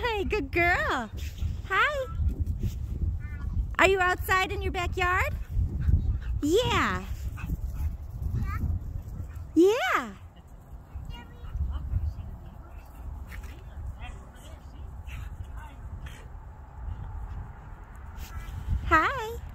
Hi, good girl. Hi. Are you outside in your backyard? Yeah. Yeah. Hi.